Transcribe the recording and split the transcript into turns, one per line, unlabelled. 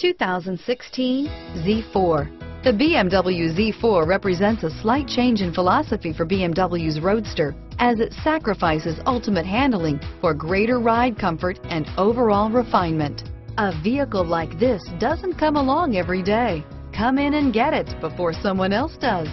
2016 Z4. The BMW Z4 represents a slight change in philosophy for BMW's Roadster as it sacrifices ultimate handling for greater ride comfort and overall refinement. A vehicle like this doesn't come along every day. Come in and get it before someone else does.